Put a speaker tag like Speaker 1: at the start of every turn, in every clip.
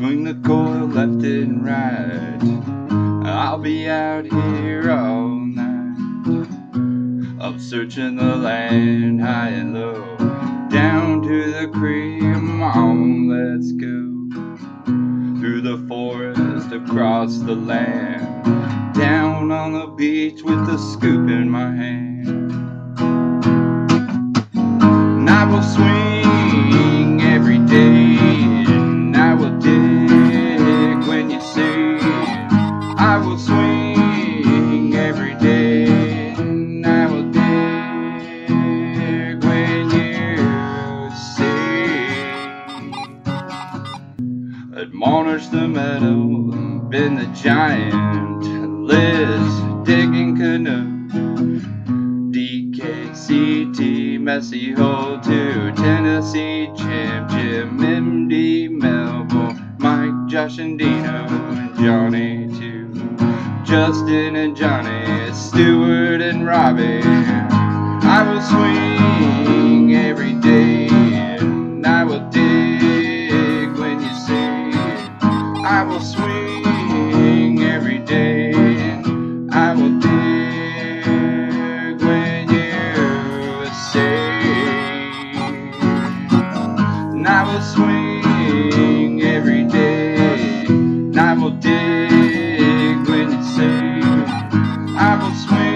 Speaker 1: and right. I'll be out here all night. Up searching the land high and low. Down to the creek, on, let's go. Through the forest, across the land. Down on the beach with the scoop in my hand. Admonish the meadow, been the giant, Liz digging canoe. DKCT, Messy Hole 2, Tennessee Champ, Jim, MD, Melville, Mike, Josh, and Dino, and Johnny too. Justin and Johnny, Stewart and Robbie. I will swing every day, will swing every day, and I will dig when you say. I will swing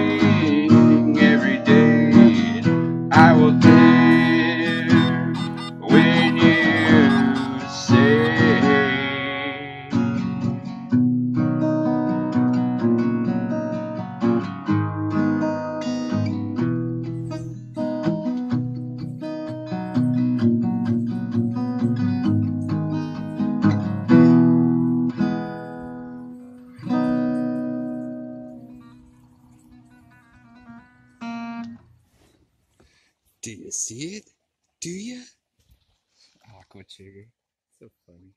Speaker 2: Do you see it? Do you? Aqua Chigger. So funny.